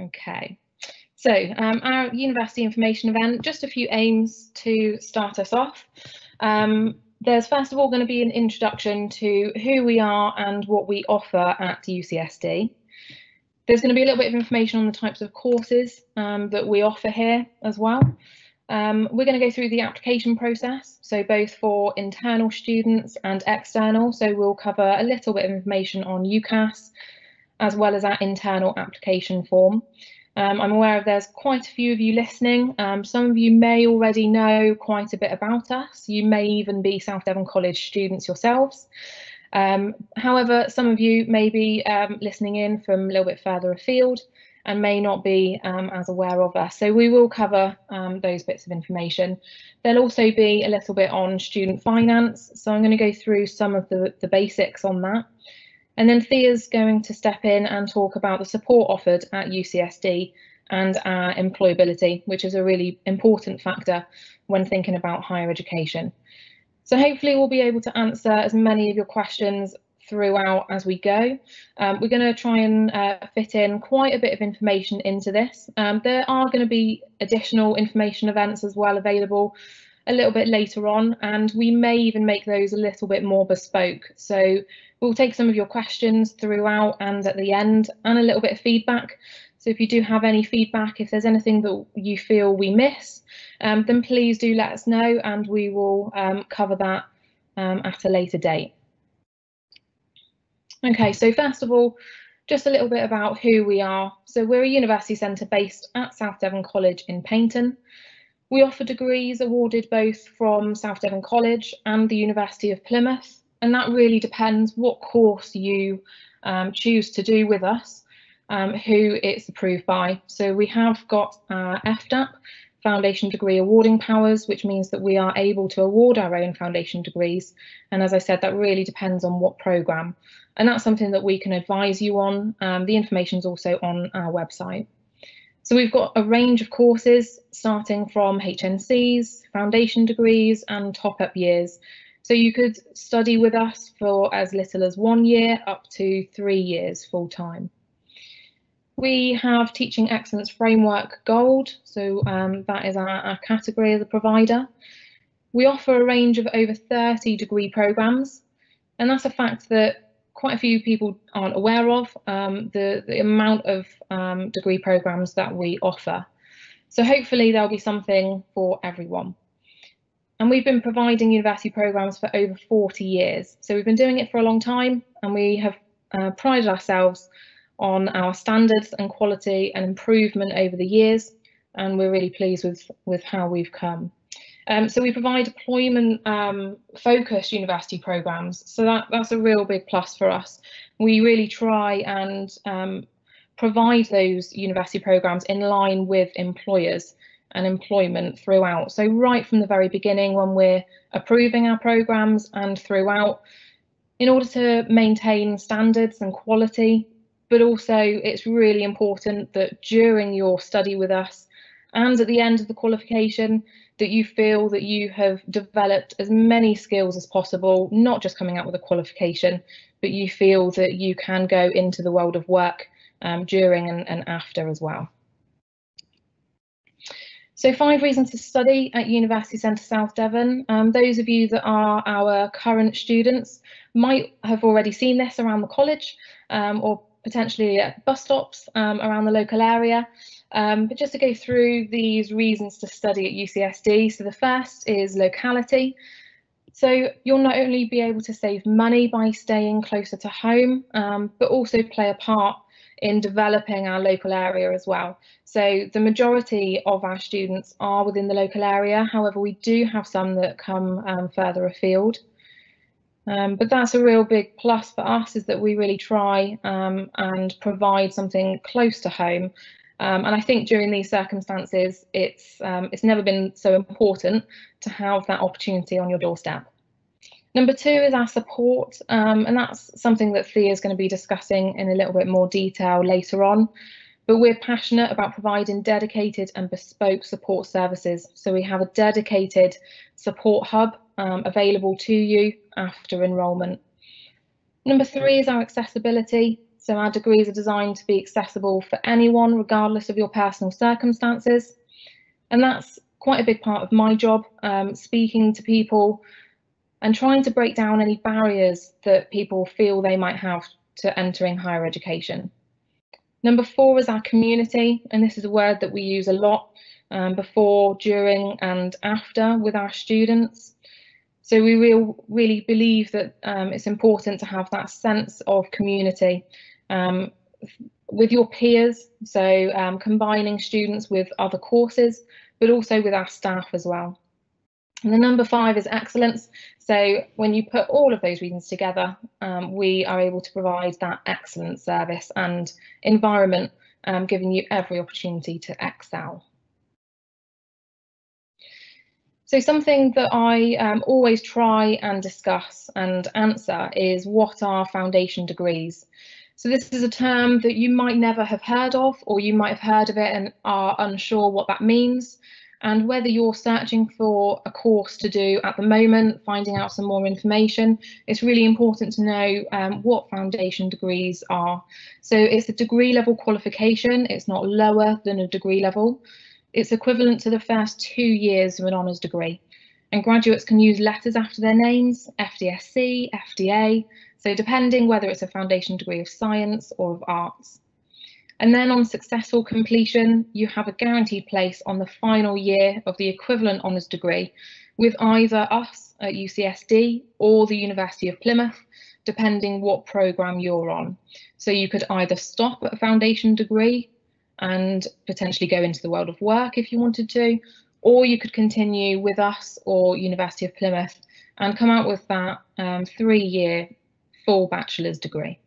Okay, so um, our university information event, just a few aims to start us off. Um, there's first of all going to be an introduction to who we are and what we offer at UCSD. There's going to be a little bit of information on the types of courses um, that we offer here as well. Um, we're going to go through the application process, so both for internal students and external. So we'll cover a little bit of information on UCAS, as well as our internal application form. Um, I'm aware of there's quite a few of you listening. Um, some of you may already know quite a bit about us. You may even be South Devon College students yourselves. Um, however, some of you may be um, listening in from a little bit further afield and may not be um, as aware of us. So we will cover um, those bits of information. There'll also be a little bit on student finance. So I'm going to go through some of the, the basics on that. And then Thea's going to step in and talk about the support offered at UCSD and our employability, which is a really important factor when thinking about higher education. So hopefully we'll be able to answer as many of your questions throughout as we go. Um, we're going to try and uh, fit in quite a bit of information into this. Um, there are going to be additional information events as well available a little bit later on and we may even make those a little bit more bespoke. So we'll take some of your questions throughout and at the end and a little bit of feedback. So if you do have any feedback, if there's anything that you feel we miss, um, then please do let us know and we will um, cover that um, at a later date. Okay, so first of all, just a little bit about who we are. So we're a university centre based at South Devon College in Paignton. We offer degrees awarded both from South Devon College and the University of Plymouth, and that really depends what course you um, choose to do with us, um, who it's approved by. So we have got our FDAP, Foundation Degree Awarding Powers, which means that we are able to award our own foundation degrees. And as I said, that really depends on what programme. And that's something that we can advise you on. Um, the information is also on our website. So we've got a range of courses starting from HNCs, foundation degrees and top-up years. So you could study with us for as little as one year up to three years full time. We have Teaching Excellence Framework Gold, so um, that is our, our category as a provider. We offer a range of over 30 degree programmes, and that's a fact that quite a few people aren't aware of um, the, the amount of um, degree programs that we offer. So hopefully there'll be something for everyone. And we've been providing university programs for over 40 years. So we've been doing it for a long time and we have uh, prided ourselves on our standards and quality and improvement over the years. And we're really pleased with, with how we've come. Um, so we provide employment um, focused university programs. So that, that's a real big plus for us. We really try and um, provide those university programs in line with employers and employment throughout. So right from the very beginning when we're approving our programs and throughout, in order to maintain standards and quality, but also it's really important that during your study with us and at the end of the qualification, that you feel that you have developed as many skills as possible, not just coming out with a qualification, but you feel that you can go into the world of work um, during and, and after as well. So five reasons to study at University Centre South Devon. Um, those of you that are our current students might have already seen this around the college um, or potentially at bus stops um, around the local area. Um, but just to go through these reasons to study at UCSD. So the first is locality. So you'll not only be able to save money by staying closer to home, um, but also play a part in developing our local area as well. So the majority of our students are within the local area. However, we do have some that come um, further afield. Um, but that's a real big plus for us is that we really try um, and provide something close to home um, and I think during these circumstances, it's um, it's never been so important to have that opportunity on your doorstep. Number two is our support, um, and that's something that Thea is going to be discussing in a little bit more detail later on. But we're passionate about providing dedicated and bespoke support services. So we have a dedicated support hub um, available to you after enrolment. Number three is our accessibility. So our degrees are designed to be accessible for anyone, regardless of your personal circumstances. And that's quite a big part of my job, um, speaking to people and trying to break down any barriers that people feel they might have to entering higher education. Number four is our community, and this is a word that we use a lot um, before, during and after with our students. So we real, really believe that um, it's important to have that sense of community um, with your peers, so um, combining students with other courses, but also with our staff as well. And the number five is excellence. So when you put all of those reasons together, um, we are able to provide that excellent service and environment, um, giving you every opportunity to excel. So something that I um, always try and discuss and answer is what are foundation degrees? So this is a term that you might never have heard of, or you might have heard of it and are unsure what that means and whether you're searching for a course to do at the moment, finding out some more information, it's really important to know um, what foundation degrees are. So it's a degree level qualification, it's not lower than a degree level. It's equivalent to the first two years of an honours degree. And graduates can use letters after their names, FDSC, FDA, so depending whether it's a foundation degree of science or of arts. And then on successful completion, you have a guaranteed place on the final year of the equivalent honours degree with either us at UCSD or the University of Plymouth, depending what programme you're on. So you could either stop at a foundation degree and potentially go into the world of work if you wanted to, or you could continue with us or University of Plymouth and come out with that um, three-year full bachelor's degree.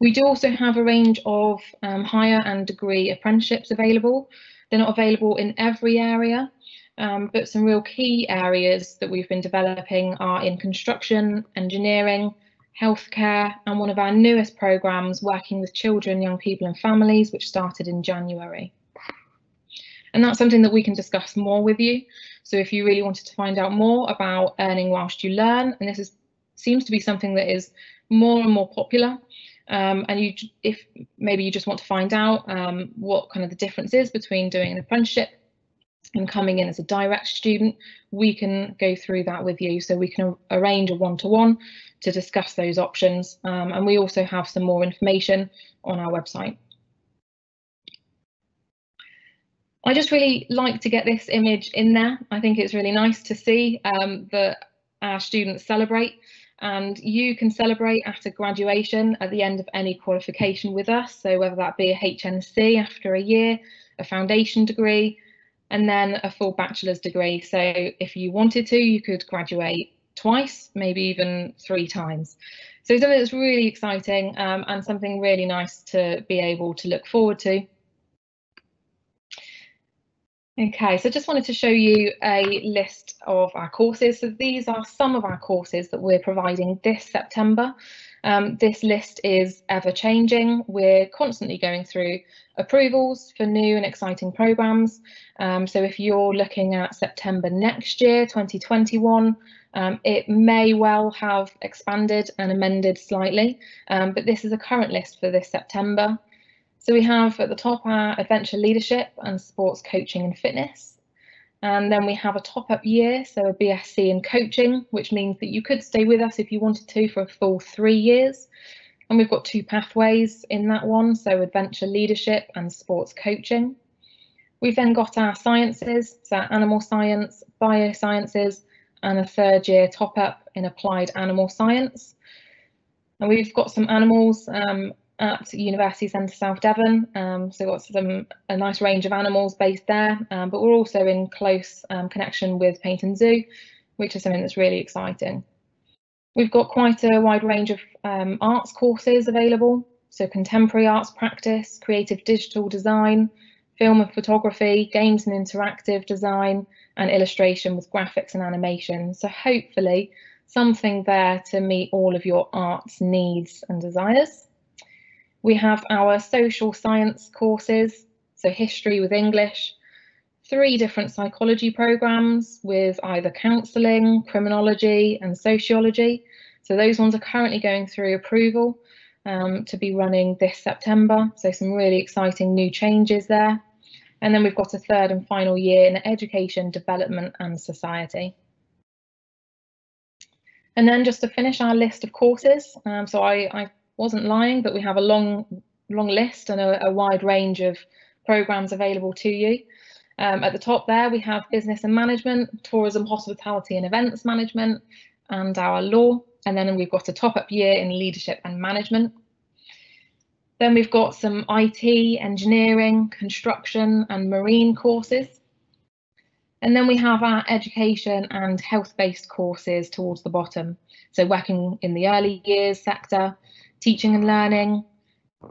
We do also have a range of um, higher and degree apprenticeships available. They're not available in every area, um, but some real key areas that we've been developing are in construction, engineering, healthcare, and one of our newest programmes working with children, young people and families, which started in January. And that's something that we can discuss more with you. So if you really wanted to find out more about earning whilst you learn, and this is, seems to be something that is more and more popular, um, and you, if maybe you just want to find out um, what kind of the difference is between doing an apprenticeship and coming in as a direct student, we can go through that with you. So we can arrange a one-to-one -one to discuss those options. Um, and we also have some more information on our website. I just really like to get this image in there. I think it's really nice to see um, that our students celebrate and you can celebrate after graduation at the end of any qualification with us. So whether that be a HNC after a year, a foundation degree, and then a full bachelor's degree. So if you wanted to, you could graduate twice, maybe even three times. So something that's really exciting um, and something really nice to be able to look forward to. Okay, so just wanted to show you a list of our courses. So these are some of our courses that we're providing this September. Um, this list is ever changing. We're constantly going through approvals for new and exciting programmes. Um, so if you're looking at September next year, 2021, um, it may well have expanded and amended slightly, um, but this is a current list for this September. So we have at the top our adventure leadership and sports coaching and fitness. And then we have a top up year, so a BSc in coaching, which means that you could stay with us if you wanted to for a full three years. And we've got two pathways in that one, so adventure leadership and sports coaching. We've then got our sciences, so animal science, biosciences, and a third year top up in applied animal science. And we've got some animals um, at University Centre South Devon. Um, so we've got some a nice range of animals based there, um, but we're also in close um, connection with Paignton Zoo, which is something that's really exciting. We've got quite a wide range of um, arts courses available, so contemporary arts practice, creative digital design, film and photography, games and interactive design, and illustration with graphics and animation. So hopefully something there to meet all of your arts needs and desires. We have our social science courses, so history with English, three different psychology programs with either counselling, criminology and sociology. So those ones are currently going through approval um, to be running this September. So some really exciting new changes there. And then we've got a third and final year in education, development and society. And then just to finish our list of courses, um, so I, I, wasn't lying, but we have a long, long list and a, a wide range of programs available to you. Um, at the top there, we have business and management, tourism, hospitality and events management, and our law. And then we've got a top-up year in leadership and management. Then we've got some IT, engineering, construction and marine courses. And then we have our education and health-based courses towards the bottom. So working in the early years sector, teaching and learning.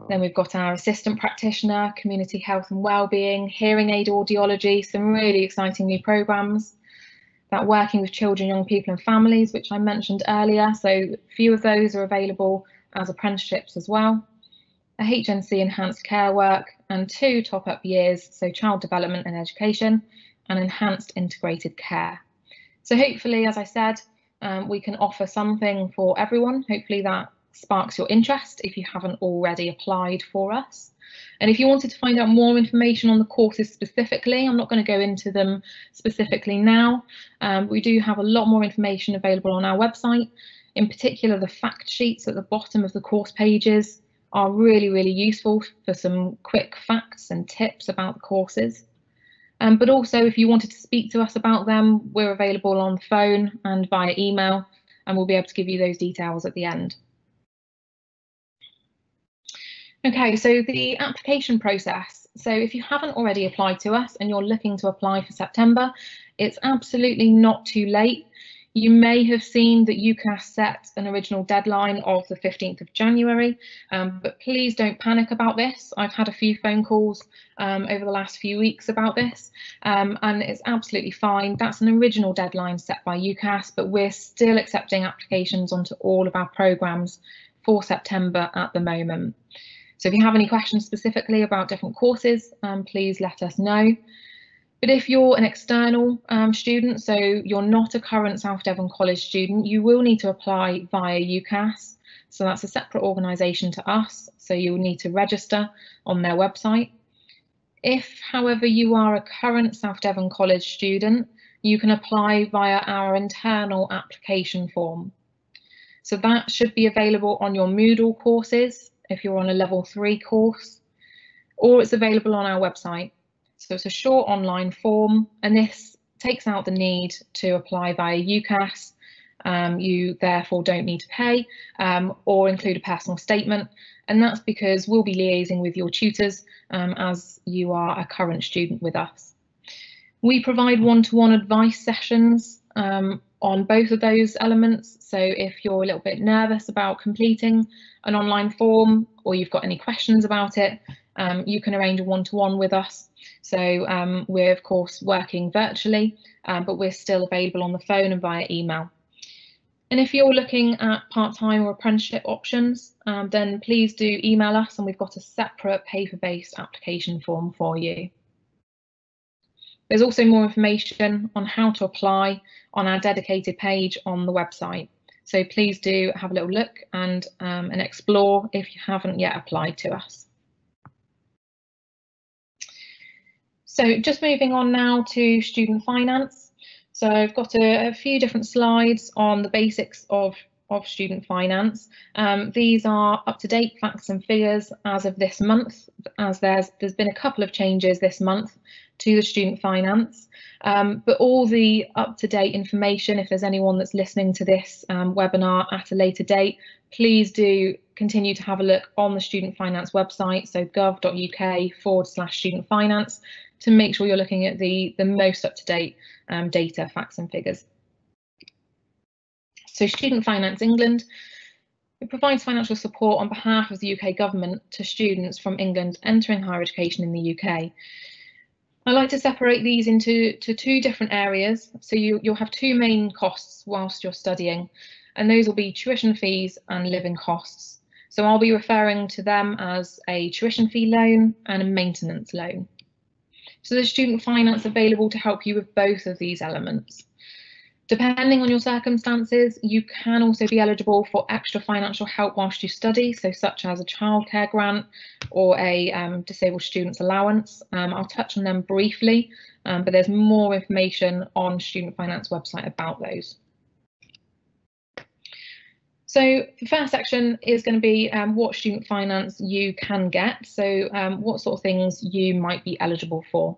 Then we've got our assistant practitioner, community health and wellbeing, hearing aid audiology, some really exciting new programs. That working with children, young people and families, which I mentioned earlier. So a few of those are available as apprenticeships as well. A HNC enhanced care work and two top-up years, so child development and education, and enhanced integrated care. So hopefully, as I said, um, we can offer something for everyone. Hopefully that sparks your interest if you haven't already applied for us. And if you wanted to find out more information on the courses specifically, I'm not going to go into them specifically now. Um, we do have a lot more information available on our website. In particular, the fact sheets at the bottom of the course pages are really, really useful for some quick facts and tips about the courses. Um, but also, if you wanted to speak to us about them, we're available on the phone and via email, and we'll be able to give you those details at the end. Okay, so the application process. So if you haven't already applied to us and you're looking to apply for September, it's absolutely not too late. You may have seen that UCAS set an original deadline of the 15th of January, um, but please don't panic about this. I've had a few phone calls um, over the last few weeks about this, um, and it's absolutely fine. That's an original deadline set by UCAS, but we're still accepting applications onto all of our programmes for September at the moment. So if you have any questions specifically about different courses, um, please let us know. But if you're an external um, student, so you're not a current South Devon College student, you will need to apply via UCAS. So that's a separate organisation to us, so you will need to register on their website. If, however, you are a current South Devon College student, you can apply via our internal application form. So that should be available on your Moodle courses if you're on a level three course, or it's available on our website. So it's a short online form, and this takes out the need to apply via UCAS. Um, you therefore don't need to pay um, or include a personal statement. And that's because we'll be liaising with your tutors um, as you are a current student with us. We provide one-to-one -one advice sessions um, on both of those elements. So if you're a little bit nervous about completing an online form or you've got any questions about it, um, you can arrange a one-to-one -one with us. So um, we're of course working virtually, um, but we're still available on the phone and via email. And if you're looking at part-time or apprenticeship options, um, then please do email us and we've got a separate paper-based application form for you. There's also more information on how to apply on our dedicated page on the website. So please do have a little look and, um, and explore if you haven't yet applied to us. So just moving on now to student finance. So I've got a, a few different slides on the basics of of student finance. Um, these are up-to-date facts and figures as of this month, as there's there's been a couple of changes this month to the student finance. Um, but all the up-to-date information, if there's anyone that's listening to this um, webinar at a later date, please do continue to have a look on the student finance website, so gov.uk forward slash student finance, to make sure you're looking at the, the most up-to-date um, data, facts and figures. So Student Finance England it provides financial support on behalf of the UK government to students from England entering higher education in the UK. I like to separate these into to two different areas. So you, you'll have two main costs whilst you're studying, and those will be tuition fees and living costs. So I'll be referring to them as a tuition fee loan and a maintenance loan. So there's student finance available to help you with both of these elements. Depending on your circumstances, you can also be eligible for extra financial help whilst you study, so such as a childcare grant or a um, disabled students allowance. Um, I'll touch on them briefly, um, but there's more information on Student Finance website about those. So the first section is going to be um, what student finance you can get, so um, what sort of things you might be eligible for.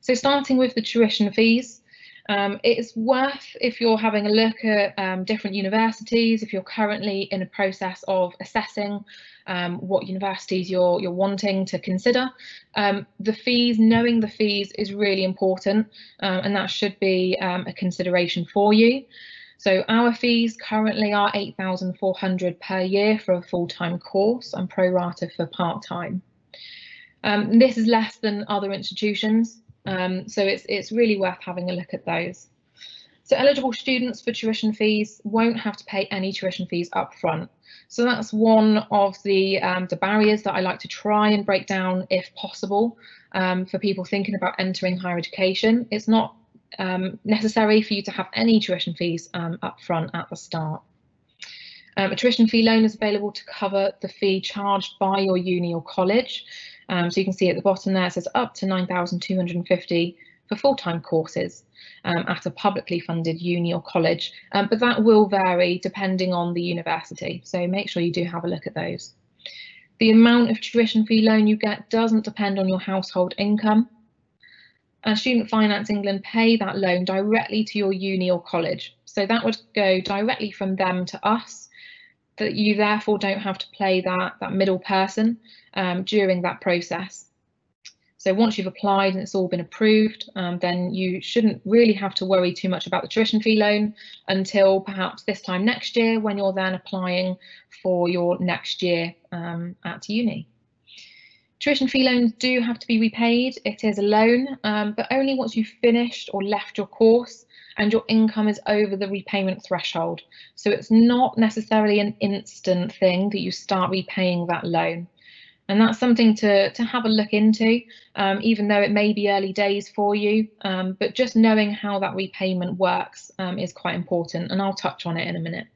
So starting with the tuition fees, um, it's worth, if you're having a look at um, different universities, if you're currently in a process of assessing um, what universities you're, you're wanting to consider, um, the fees, knowing the fees is really important um, and that should be um, a consideration for you. So our fees currently are 8,400 per year for a full-time course and pro rata for part-time. this is less than other institutions. Um, so it's, it's really worth having a look at those. So eligible students for tuition fees won't have to pay any tuition fees up front. So that's one of the, um, the barriers that I like to try and break down if possible um, for people thinking about entering higher education. It's not um, necessary for you to have any tuition fees um, up front at the start. Um, a tuition fee loan is available to cover the fee charged by your uni or college. Um, so you can see at the bottom there, it says up to 9,250 for full-time courses um, at a publicly funded uni or college, um, but that will vary depending on the university. So make sure you do have a look at those. The amount of tuition fee loan you get doesn't depend on your household income. And Student Finance England pay that loan directly to your uni or college. So that would go directly from them to us, that you therefore don't have to play that, that middle person um, during that process. So once you've applied and it's all been approved, um, then you shouldn't really have to worry too much about the tuition fee loan until perhaps this time next year when you're then applying for your next year um, at uni. Tuition fee loans do have to be repaid. It is a loan, um, but only once you've finished or left your course and your income is over the repayment threshold. So it's not necessarily an instant thing that you start repaying that loan. And that's something to, to have a look into, um, even though it may be early days for you, um, but just knowing how that repayment works um, is quite important, and I'll touch on it in a minute.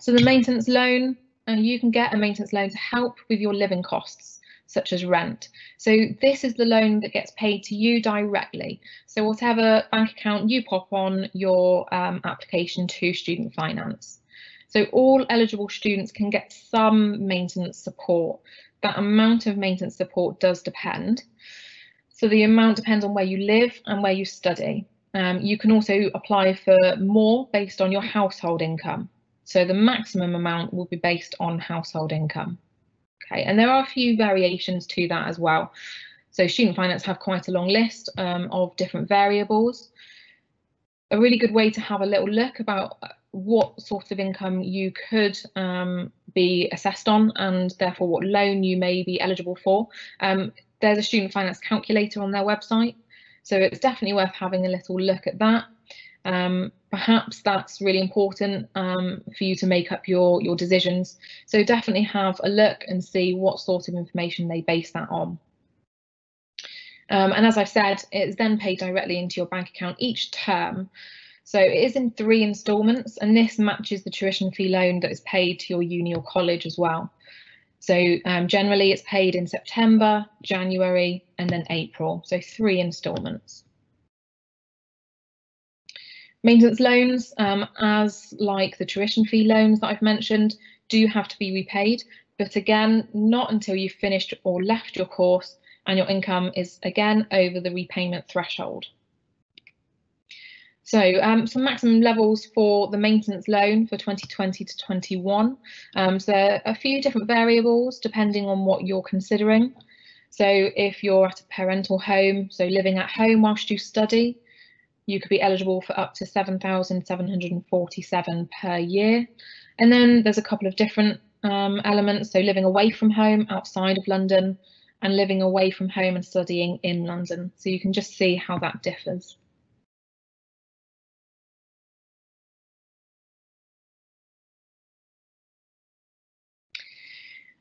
So the maintenance loan, uh, you can get a maintenance loan to help with your living costs, such as rent. So this is the loan that gets paid to you directly. So whatever bank account you pop on your um, application to student finance. So all eligible students can get some maintenance support. That amount of maintenance support does depend. So the amount depends on where you live and where you study. Um, you can also apply for more based on your household income. So the maximum amount will be based on household income. Okay, and there are a few variations to that as well. So student finance have quite a long list um, of different variables. A really good way to have a little look about what sort of income you could um, be assessed on and therefore what loan you may be eligible for. Um, there's a student finance calculator on their website, so it's definitely worth having a little look at that. Um, perhaps that's really important um, for you to make up your, your decisions. So definitely have a look and see what sort of information they base that on. Um, and as I've said, it's then paid directly into your bank account each term. So it is in three instalments and this matches the tuition fee loan that is paid to your uni or college as well. So um, generally it's paid in September, January and then April, so three instalments. Maintenance loans, um, as like the tuition fee loans that I've mentioned, do have to be repaid, but again, not until you've finished or left your course and your income is again over the repayment threshold. So um, some maximum levels for the maintenance loan for 2020 to 21. Um, so there are a few different variables depending on what you're considering. So if you're at a parental home, so living at home whilst you study, you could be eligible for up to 7,747 per year. And then there's a couple of different um, elements, so living away from home outside of London and living away from home and studying in London. So you can just see how that differs.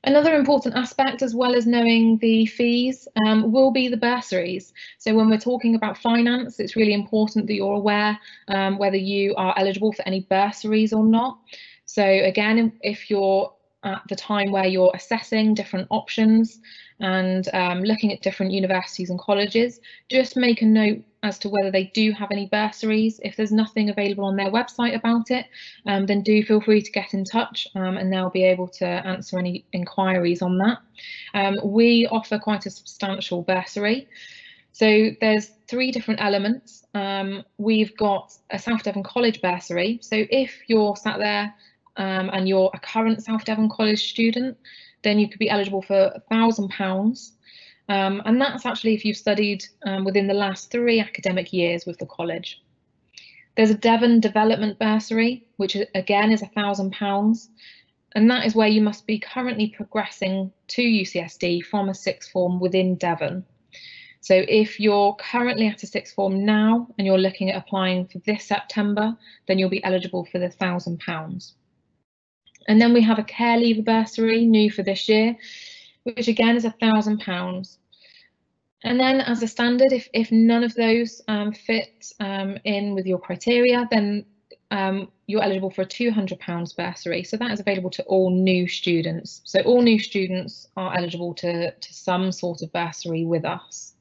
Another important aspect, as well as knowing the fees, um, will be the bursaries. So when we're talking about finance, it's really important that you're aware um, whether you are eligible for any bursaries or not. So again, if you're at the time where you're assessing different options and um, looking at different universities and colleges, just make a note as to whether they do have any bursaries. If there's nothing available on their website about it, um, then do feel free to get in touch um, and they'll be able to answer any inquiries on that. Um, we offer quite a substantial bursary. So there's three different elements. Um, we've got a South Devon College bursary. So if you're sat there um, and you're a current South Devon College student, then you could be eligible for £1,000 um, and that's actually if you've studied um, within the last three academic years with the college. There's a Devon Development Bursary, which again is £1,000, and that is where you must be currently progressing to UCSD from a sixth form within Devon. So if you're currently at a sixth form now and you're looking at applying for this September, then you'll be eligible for the £1,000. And then we have a care leaver bursary new for this year, which again is a thousand pounds. And then as a standard, if, if none of those um, fit um, in with your criteria, then um, you're eligible for a £200 bursary. So that is available to all new students. So all new students are eligible to, to some sort of bursary with us.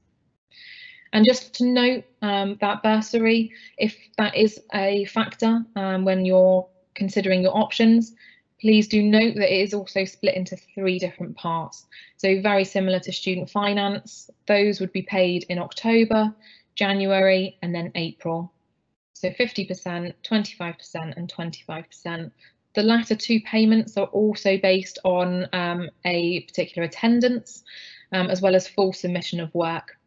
And just to note um, that bursary, if that is a factor um, when you're considering your options, Please do note that it is also split into three different parts. So very similar to student finance, those would be paid in October, January and then April. So 50%, 25% and 25%. The latter two payments are also based on um, a particular attendance um, as well as full submission of work.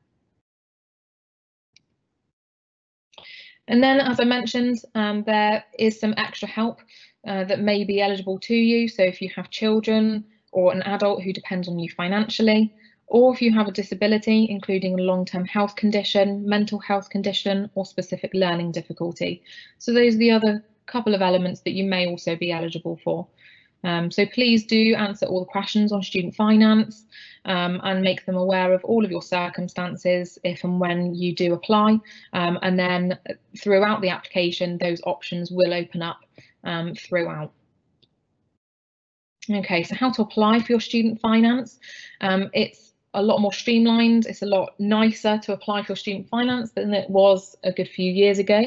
And then, as I mentioned, um, there is some extra help uh, that may be eligible to you. So if you have children or an adult who depends on you financially, or if you have a disability, including a long-term health condition, mental health condition, or specific learning difficulty. So those are the other couple of elements that you may also be eligible for. Um, so please do answer all the questions on student finance um, and make them aware of all of your circumstances if and when you do apply. Um, and then throughout the application, those options will open up um, throughout. Okay, so how to apply for your student finance. Um, it's a lot more streamlined. It's a lot nicer to apply for student finance than it was a good few years ago.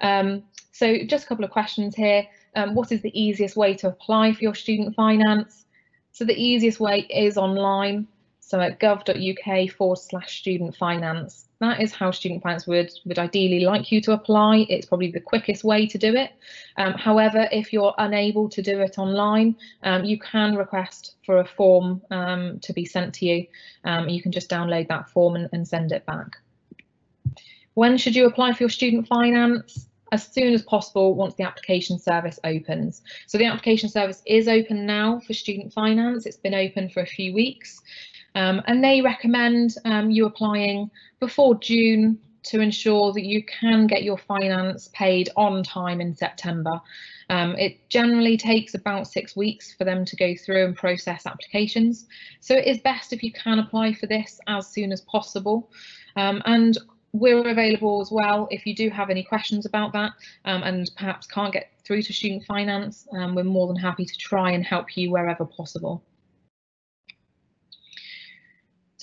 Um, so just a couple of questions here. Um, what is the easiest way to apply for your student finance? So the easiest way is online. So at gov.uk forward slash student finance. That is how student finance would, would ideally like you to apply. It's probably the quickest way to do it. Um, however, if you're unable to do it online, um, you can request for a form um, to be sent to you. Um, you can just download that form and, and send it back. When should you apply for your student finance? as soon as possible once the application service opens. So the application service is open now for student finance. It's been open for a few weeks. Um, and they recommend um, you applying before June to ensure that you can get your finance paid on time in September. Um, it generally takes about six weeks for them to go through and process applications. So it is best if you can apply for this as soon as possible. Um, and we're available as well if you do have any questions about that um, and perhaps can't get through to student finance. Um, we're more than happy to try and help you wherever possible.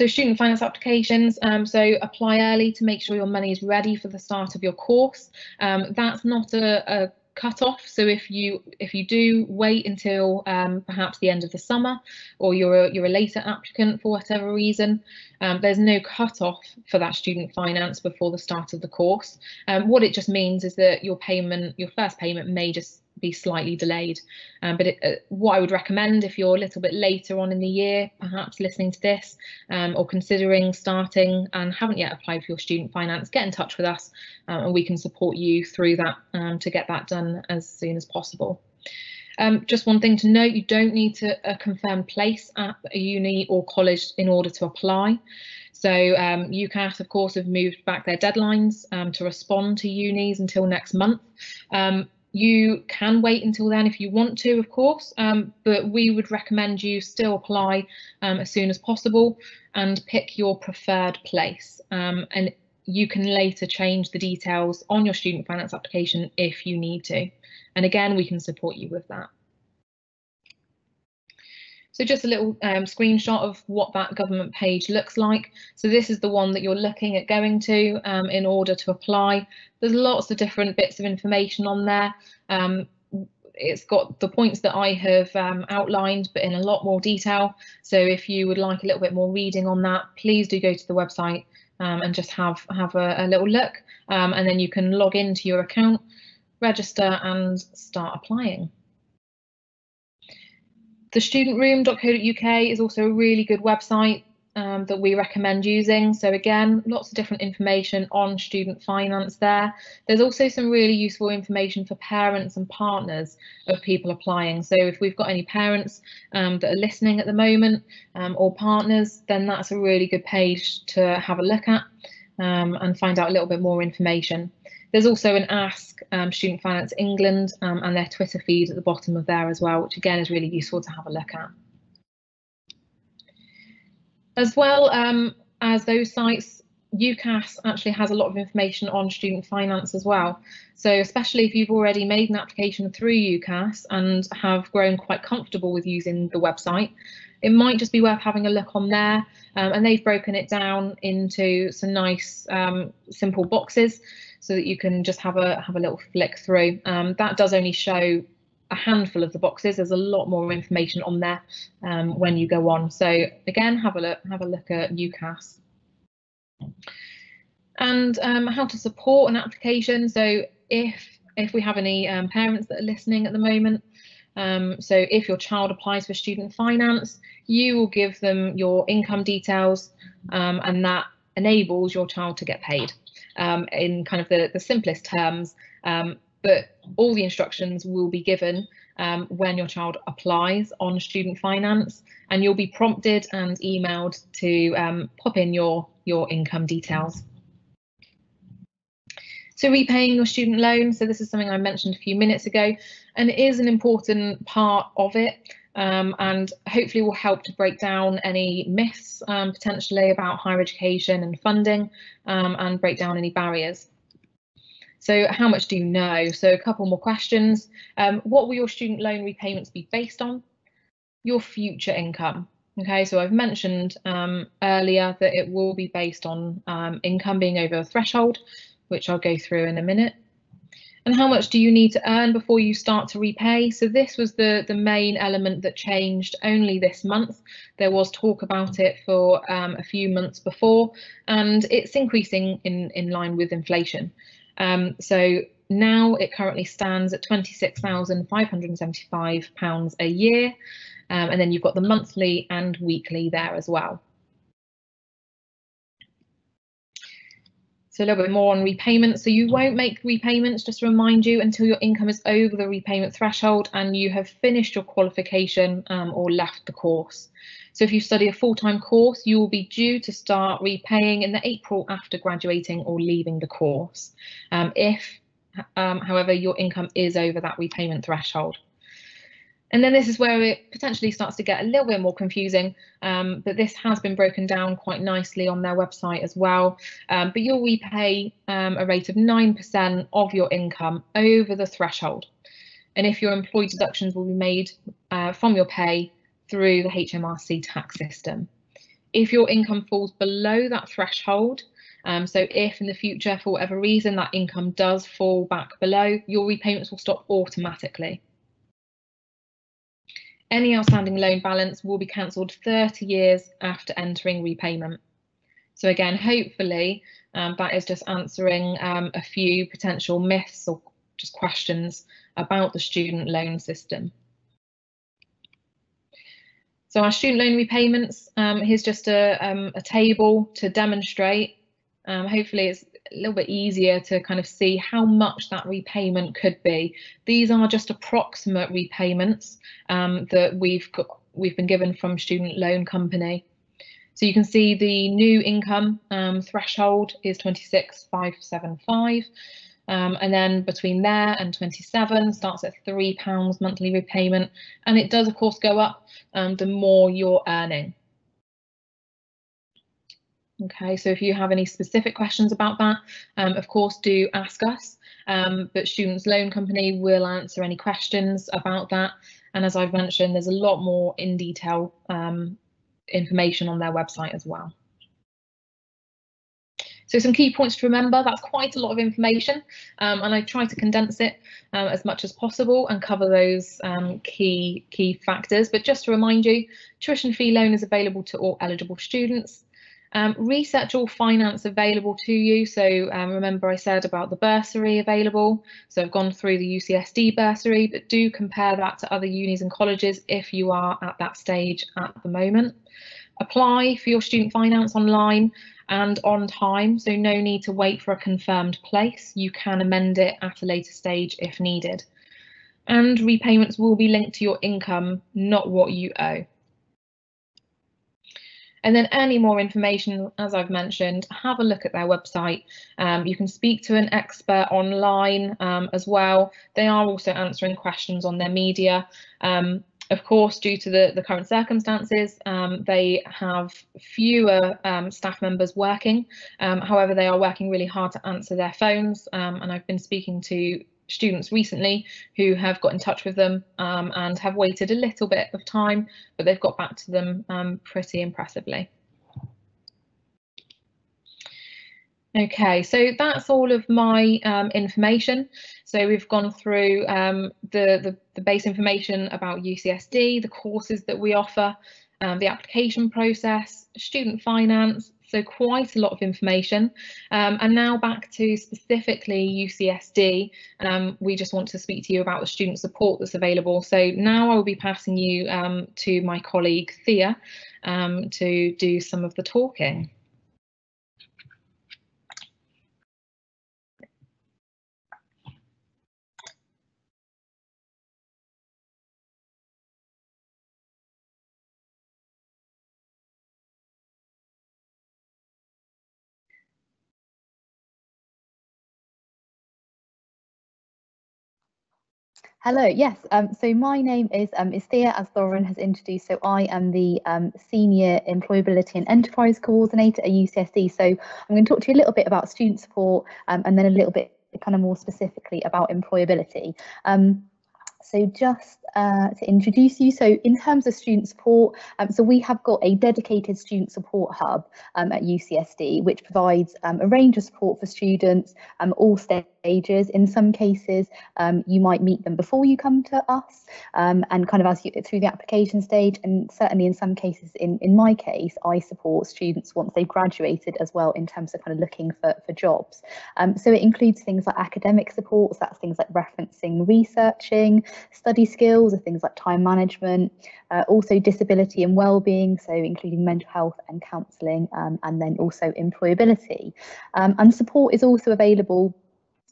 So student finance applications, um, so apply early to make sure your money is ready for the start of your course. Um, that's not a, a cut off. So if you if you do wait until um, perhaps the end of the summer, or you're a, you're a later applicant for whatever reason, um, there's no cut off for that student finance before the start of the course. Um, what it just means is that your payment, your first payment, may just be slightly delayed. Um, but it, uh, what I would recommend if you're a little bit later on in the year, perhaps listening to this um, or considering starting and haven't yet applied for your student finance, get in touch with us um, and we can support you through that um, to get that done as soon as possible. Um, just one thing to note, you don't need to a confirmed place at a uni or college in order to apply. So um, UCAS, of course, have moved back their deadlines um, to respond to unis until next month. Um, you can wait until then if you want to, of course, um, but we would recommend you still apply um, as soon as possible and pick your preferred place. Um, and you can later change the details on your student finance application if you need to. And again, we can support you with that. So just a little um, screenshot of what that government page looks like. So this is the one that you're looking at going to um, in order to apply. There's lots of different bits of information on there. Um, it's got the points that I have um, outlined, but in a lot more detail. So if you would like a little bit more reading on that, please do go to the website um, and just have, have a, a little look. Um, and then you can log into your account, register and start applying. The studentroom.co.uk is also a really good website um, that we recommend using. So again, lots of different information on student finance there. There's also some really useful information for parents and partners of people applying. So if we've got any parents um, that are listening at the moment um, or partners, then that's a really good page to have a look at um, and find out a little bit more information. There's also an Ask um, Student Finance England um, and their Twitter feed at the bottom of there as well, which again is really useful to have a look at. As well um, as those sites, UCAS actually has a lot of information on student finance as well. So especially if you've already made an application through UCAS and have grown quite comfortable with using the website, it might just be worth having a look on there. Um, and they've broken it down into some nice um, simple boxes so that you can just have a have a little flick through. Um, that does only show a handful of the boxes. There's a lot more information on there um, when you go on. So again, have a look have a look at UCAS. And um, how to support an application. So if if we have any um, parents that are listening at the moment, um, so if your child applies for student finance, you will give them your income details um, and that enables your child to get paid um, in kind of the, the simplest terms, um, but all the instructions will be given um, when your child applies on student finance and you'll be prompted and emailed to um, pop in your, your income details. So repaying your student loan, so this is something I mentioned a few minutes ago, and it is an important part of it um, and hopefully will help to break down any myths um, potentially about higher education and funding um, and break down any barriers. So how much do you know? So a couple more questions. Um, what will your student loan repayments be based on? Your future income. Okay, so I've mentioned um, earlier that it will be based on um, income being over a threshold, which I'll go through in a minute and how much do you need to earn before you start to repay? So this was the, the main element that changed only this month. There was talk about it for um, a few months before, and it's increasing in, in line with inflation. Um, so now it currently stands at £26,575 a year, um, and then you've got the monthly and weekly there as well. So a little bit more on repayments. So you won't make repayments, just to remind you, until your income is over the repayment threshold and you have finished your qualification um, or left the course. So if you study a full-time course, you will be due to start repaying in the April after graduating or leaving the course. Um, if, um, however, your income is over that repayment threshold. And then this is where it potentially starts to get a little bit more confusing, um, but this has been broken down quite nicely on their website as well. Um, but you'll repay um, a rate of 9% of your income over the threshold. And if your employee deductions will be made uh, from your pay through the HMRC tax system. If your income falls below that threshold, um, so if in the future, for whatever reason, that income does fall back below, your repayments will stop automatically. Any outstanding loan balance will be cancelled 30 years after entering repayment. So again, hopefully um, that is just answering um, a few potential myths or just questions about the student loan system. So our student loan repayments, um, here's just a, um, a table to demonstrate. Um, hopefully it's a little bit easier to kind of see how much that repayment could be. These are just approximate repayments um, that we've got, we've been given from Student Loan Company. So you can see the new income um, threshold is 26,575. Um, and then between there and 27 starts at £3 monthly repayment. And it does, of course, go up um, the more you're earning. Okay, so if you have any specific questions about that, um, of course, do ask us. Um, but Students Loan Company will answer any questions about that. And as I've mentioned, there's a lot more in detail um, information on their website as well. So some key points to remember, that's quite a lot of information um, and I try to condense it um, as much as possible and cover those um, key, key factors. But just to remind you, tuition fee loan is available to all eligible students. Um, research all finance available to you. So um, remember I said about the bursary available. So I've gone through the UCSD bursary, but do compare that to other unis and colleges if you are at that stage at the moment. Apply for your student finance online and on time, so no need to wait for a confirmed place. You can amend it at a later stage if needed. And repayments will be linked to your income, not what you owe. And then any more information, as I've mentioned, have a look at their website. Um, you can speak to an expert online um, as well. They are also answering questions on their media. Um, of course, due to the, the current circumstances, um, they have fewer um, staff members working. Um, however, they are working really hard to answer their phones. and I've been speaking to students recently who have got in touch with them um, and have waited a little bit of time, but they've got back to them um, pretty impressively. Okay, so that's all of my um, information. So we've gone through um, the, the, the, base information about UCSD, the courses that we offer, um, the application process, student finance, so quite a lot of information. Um, and now back to specifically UCSD, um, we just want to speak to you about the student support that's available. So now I will be passing you um, to my colleague Thea um, to do some of the talking. Hello, yes. Um, so my name is, um, is Thea, as Lauren has introduced. So I am the um, Senior Employability and Enterprise Coordinator at UCSD. So I'm going to talk to you a little bit about student support um, and then a little bit kind of more specifically about employability. Um, so just uh, to introduce you, so in terms of student support, um, so we have got a dedicated student support hub um, at UCSD, which provides um, a range of support for students, um, all stages. In some cases, um, you might meet them before you come to us and kind of as you through the application stage. And certainly in some cases, in, in my case, I support students once they've graduated as well in terms of kind of looking for, for jobs. so it includes things like academic support, so that's things like referencing, researching, study skills, or things like time management, uh, also disability and well-being, so including mental health and counselling, um, and then also employability. Um, and support is also available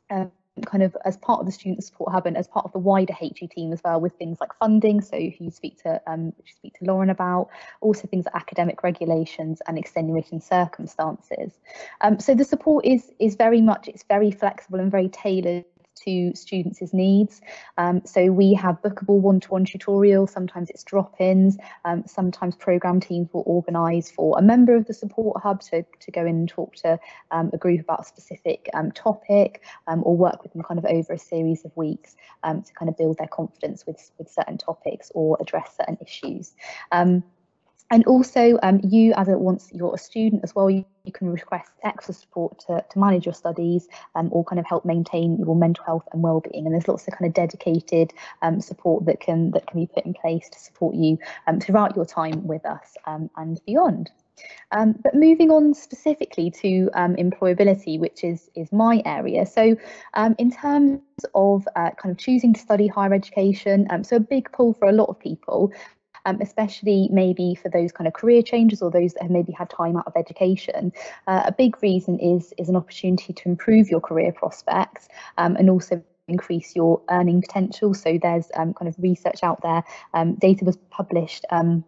um, kind of as part of the student support hub and as part of the wider HE team as well with things like funding so if you speak to um you speak to Lauren about also things like academic regulations and extenuating circumstances um so the support is is very much it's very flexible and very tailored to students' needs. Um, so we have bookable one-to-one tutorials, sometimes it's drop-ins, um, sometimes program teams will organise for a member of the support hub to, to go in and talk to um, a group about a specific um, topic um, or work with them kind of over a series of weeks um, to kind of build their confidence with, with certain topics or address certain issues. And also, um, you as a once you're a student as well, you, you can request extra support to, to manage your studies um, or kind of help maintain your mental health and well-being. And there's lots of kind of dedicated um, support that can that can be put in place to support you um, throughout your time with us um, and beyond. Um, but moving on specifically to um, employability, which is is my area. So um, in terms of uh, kind of choosing to study higher education, um, so a big pull for a lot of people um, especially maybe for those kind of career changes or those that have maybe had time out of education. Uh, a big reason is, is an opportunity to improve your career prospects um, and also increase your earning potential. So there's um, kind of research out there. Um, data was published um,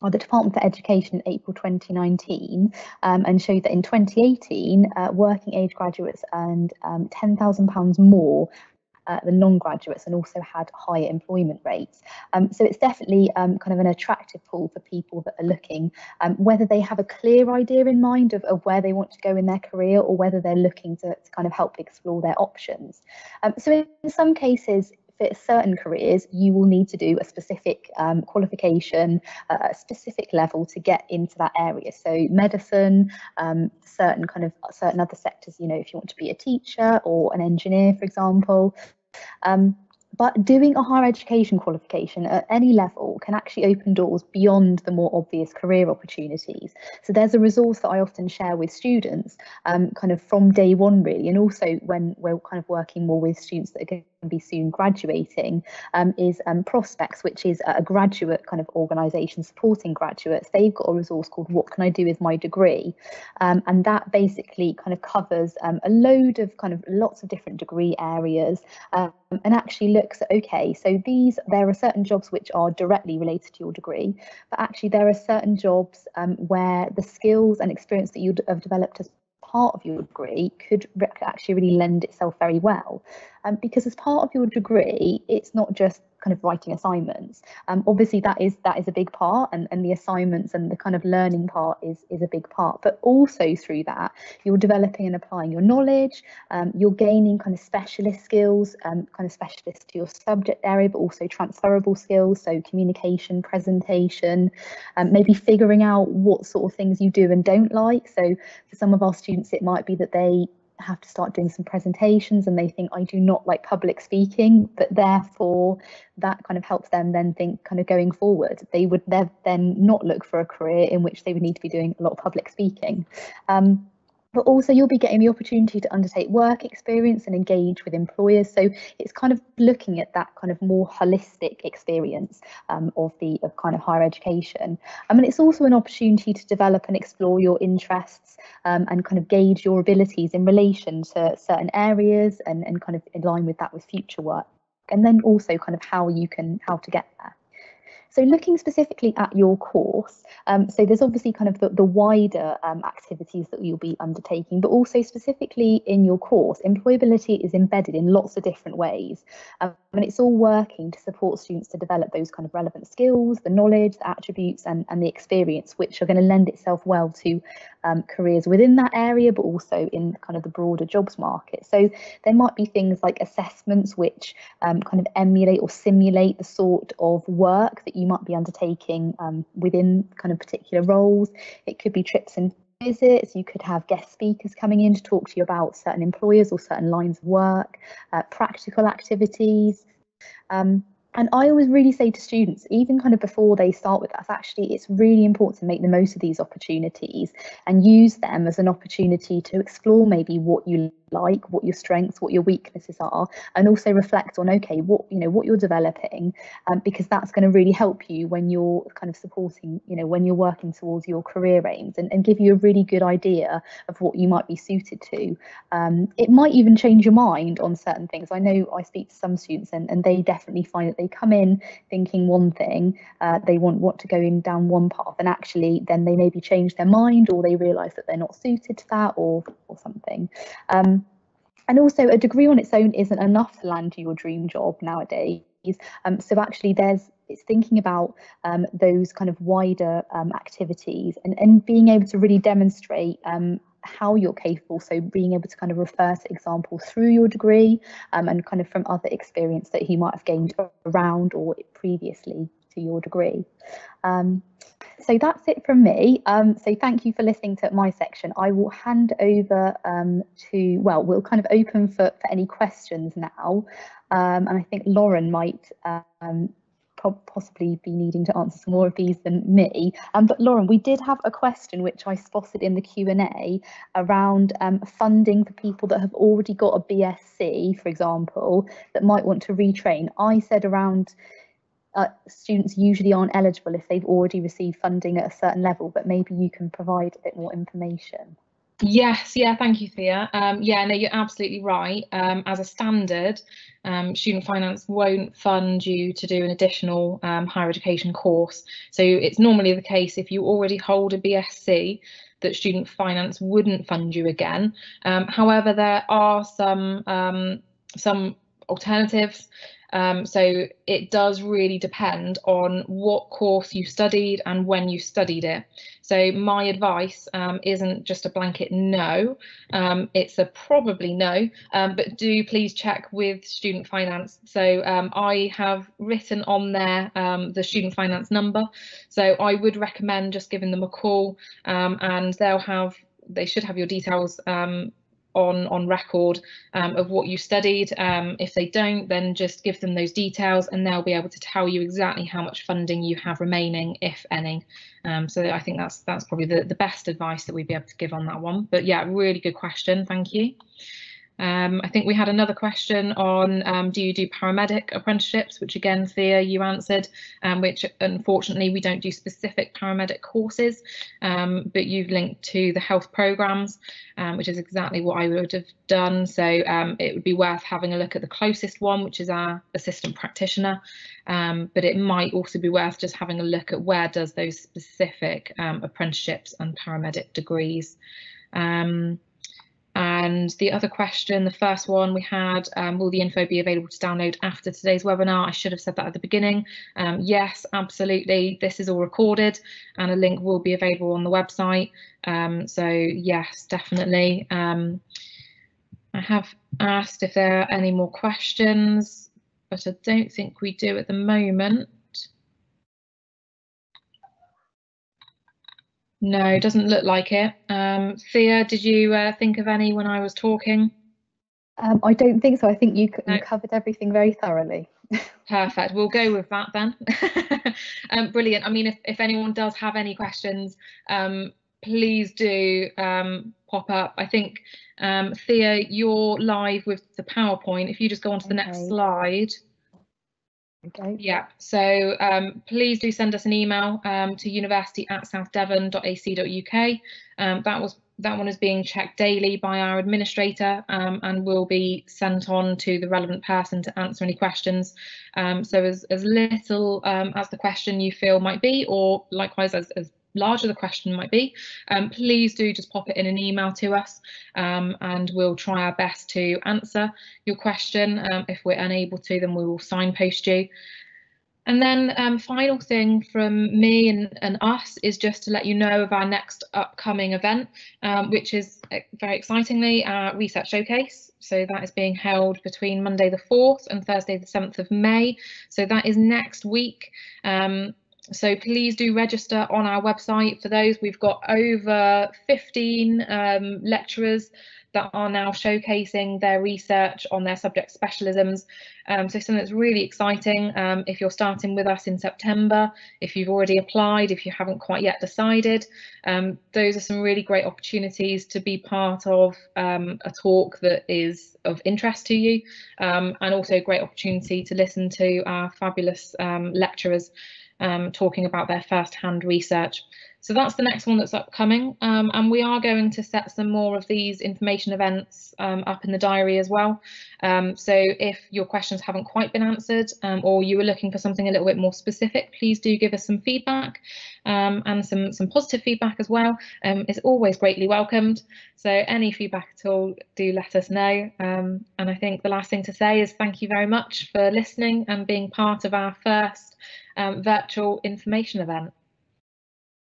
by the Department for Education in April 2019 um, and showed that in 2018, uh, working age graduates earned um, £10,000 more uh, than non-graduates and also had higher employment rates. Um, so it's definitely um, kind of an attractive pool for people that are looking, um, whether they have a clear idea in mind of, of, where they want to go in their career or whether they're looking to, to kind of help explore their options. Um, so in some cases, for certain careers, you will need to do a specific um, qualification, uh, a specific level to get into that area. So medicine, um, certain kind of certain other sectors, you know, if you want to be a teacher or an engineer, for example. Um, but doing a higher education qualification at any level can actually open doors beyond the more obvious career opportunities. So there's a resource that I often share with students um, kind of from day one really and also when we're kind of working more with students that are be soon graduating um, is um, Prospects, which is a graduate kind of organisation supporting graduates. They've got a resource called What Can I Do with My Degree? Um, and that basically kind of covers um, a load of kind of lots of different degree areas um, and actually looks at, okay, so these, there are certain jobs which are directly related to your degree, but actually there are certain jobs um, where the skills and experience that you have developed as part of your degree could actually really lend itself very well. Um, because as part of your degree, it's not just kind of writing assignments. Um, obviously, that is that is a big part, and, and the assignments and the kind of learning part is is a big part. But also through that, you're developing and applying your knowledge. Um, you're gaining kind of specialist skills, um, kind of specialist to your subject area, but also transferable skills. So communication, presentation, um, maybe figuring out what sort of things you do and don't like. So for some of our students, it might be that they have to start doing some presentations and they think I do not like public speaking, but therefore that kind of helps them then think kind of going forward. They would then not look for a career in which they would need to be doing a lot of public speaking. Um, but also you'll be getting the opportunity to undertake work experience and engage with employers. So it's kind of looking at that kind of more holistic experience um, of the of kind of higher education. I mean, it's also an opportunity to develop and explore your interests um, and kind of gauge your abilities in relation to certain areas and, and kind of align with that with future work. And then also kind of how you can how to get there. So looking specifically at your course, um, so there's obviously kind of the, the wider um, activities that you'll be undertaking, but also specifically in your course, employability is embedded in lots of different ways. Um, and it's all working to support students to develop those kind of relevant skills, the knowledge, the attributes and, and the experience, which are going to lend itself well to um, careers within that area, but also in kind of the broader jobs market. So there might be things like assessments which um, kind of emulate or simulate the sort of work that you might be undertaking um, within kind of particular roles. It could be trips and visits, you could have guest speakers coming in to talk to you about certain employers or certain lines of work, uh, practical activities. Um, and I always really say to students, even kind of before they start with us, actually, it's really important to make the most of these opportunities and use them as an opportunity to explore maybe what you like, what your strengths, what your weaknesses are, and also reflect on okay, what you know, what you're developing, um, because that's going to really help you when you're kind of supporting, you know, when you're working towards your career aims, and, and give you a really good idea of what you might be suited to. Um, it might even change your mind on certain things. I know I speak to some students, and, and they definitely find that they come in thinking one thing, uh, they want want to go in down one path, and actually then they maybe change their mind, or they realise that they're not suited to that, or or something. Um, and also, a degree on its own isn't enough to land you your dream job nowadays. Um, so actually, there's it's thinking about um, those kind of wider um, activities and, and being able to really demonstrate um, how you're capable. So being able to kind of refer to examples through your degree um, and kind of from other experience that you might have gained around or previously to your degree. So that's it from me. Um, so thank you for listening to my section. I will hand over um, to, well, we'll kind of open for, for any questions now. Um, and I think Lauren might um, possibly be needing to answer some more of these than me. Um, but Lauren, we did have a question which I spotted in the Q&A around um, funding for people that have already got a BSc, for example, that might want to retrain. I said around uh, students usually aren't eligible if they've already received funding at a certain level, but maybe you can provide a bit more information. Yes, yeah, thank you, Thea. Um, yeah, no, you're absolutely right. Um, as a standard, um, student finance won't fund you to do an additional um, higher education course. So it's normally the case if you already hold a BSc that student finance wouldn't fund you again. Um, however, there are some um, some alternatives. Um, so it does really depend on what course you studied and when you studied it. So my advice um, isn't just a blanket no, um, it's a probably no, um, but do please check with student finance. So um, I have written on there um, the student finance number. So I would recommend just giving them a call and they'll have they should have your details um, on on record um, of what you studied. Um, if they don't, then just give them those details and they'll be able to tell you exactly how much funding you have remaining, if any. Um, so I think that's that's probably the, the best advice that we'd be able to give on that one. But yeah, really good question. Thank you. Um, I think we had another question on um, do you do paramedic apprenticeships, which again, Thea, you answered, um, which unfortunately we don't do specific paramedic courses, um, but you've linked to the health programmes, um, which is exactly what I would have done. So um, it would be worth having a look at the closest one, which is our assistant practitioner, but it might also be worth just having a look at where does those specific apprenticeships and paramedic degrees. Um, and the other question, the first one we had, um, will the info be available to download after today's webinar? I should have said that at the beginning. Um, yes, absolutely. This is all recorded and a link will be available on the website. Um, so yes, definitely. Um, I have asked if there are any more questions, but I don't think we do at the moment. No, doesn't look like it. Um, Thea, did you uh, think of any when I was talking? Um, I don't think so. I think you, no. you covered everything very thoroughly. Perfect. We'll go with that then. um, brilliant. I mean, if, if anyone does have any questions, um, please do um, pop up. I think, um, Thea, you're live with the PowerPoint. If you just go on to the okay. next slide. Okay. Yeah, so um, please do send us an email um, to university at southdevon.ac.uk. Um, that was that one is being checked daily by our administrator um, and will be sent on to the relevant person to answer any questions. Um, so as, as little um, as the question you feel might be, or likewise as, as larger the question might be, um, please do just pop it in an email to us um, and we'll try our best to answer your question. Um, if we're unable to, then we will signpost you. And then um, final thing from me and, and, us is just to let you know of our next upcoming event, um, which is uh, very excitingly our research showcase. So that is being held between Monday the 4th and Thursday the 7th of May. So that is next week. So please do register on our website for those. We've got over 15 um, lecturers that are now showcasing their research on their subject specialisms. Um, so something that's really exciting um, if you're starting with us in September, if you've already applied, if you haven't quite yet decided, um, those are some really great opportunities to be part of um, a talk that is of interest to you um, and also a great opportunity to listen to our fabulous um, lecturers um, talking about their first-hand research. So that's the next one that's upcoming um, and we are going to set some more of these information events um, up in the diary as well. Um, so if your questions haven't quite been answered um, or you were looking for something a little bit more specific, please do give us some feedback um, and some, some positive feedback as well. Um, it's always greatly welcomed. So any feedback at all, do let us know. and I think the last thing to say is thank you very much for listening and being part of our first virtual information event.